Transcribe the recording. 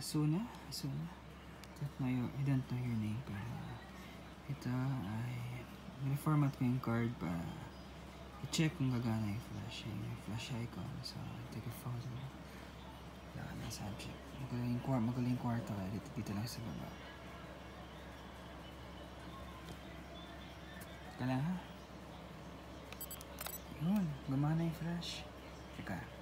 Asuna, Asuna. Don't know your, I don't know your name, pero ito ay reformat ko yung card para i-check kung gagana yung flash, yung flash icon. So, take a photo. Wala ka na subject. Magaling, kwa- magaling kwarto kaya dito, dito lang sa baba. Teka lang ha. Yun, gumana yung flash. Teka.